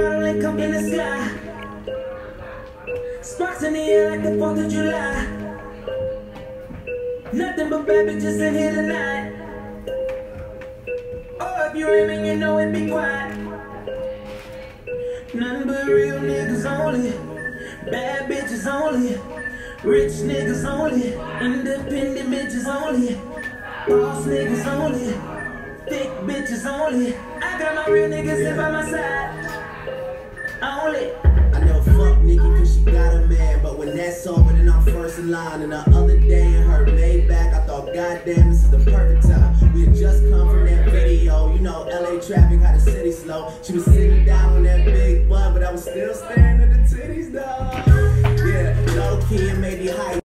bottle and come in the sky. Sparks in the air like the 4th of July. Nothing but bad bitches in here tonight. Oh, if you aiming, you know it, be quiet. None but real niggas only. Bad bitches only. Rich niggas only. Independent bitches only. Boss niggas only. Thick bitches only. I got my real niggas here by my side. That's over, then I'm first in line. And the other day in her Maybach, I thought, goddamn, this is the perfect time. We had just come from that video, you know, LA traffic, how the city slow. She was sitting down on that big